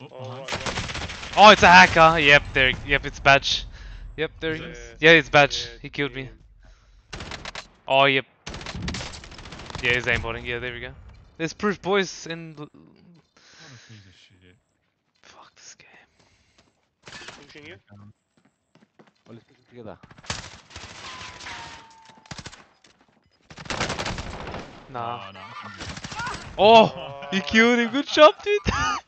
Oh, oh, oh, it's a hacker. Yep, there. Yep, it's Badge. Yep, there he is. Yeah, it's Badge. He killed me. Oh, yep. Yeah, he's aimbotting. Yeah, there we go. There's proof, boys. In fuck this game. Pushing you. Well, let's push them together. Nah. oh, no, Oh, you killed him. Good job, dude.